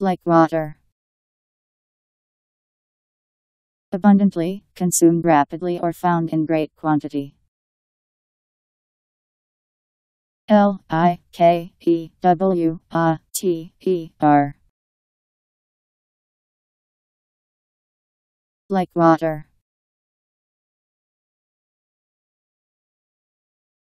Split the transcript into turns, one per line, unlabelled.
Like water. Abundantly, consumed rapidly or found in great quantity. L I K E W A T E R. Like water.